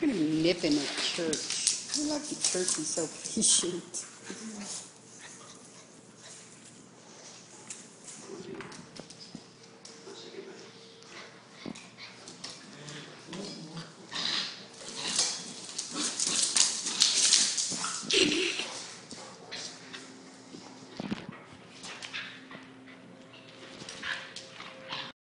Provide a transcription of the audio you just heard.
I'm gonna be nipping at church. I love the church is so patient.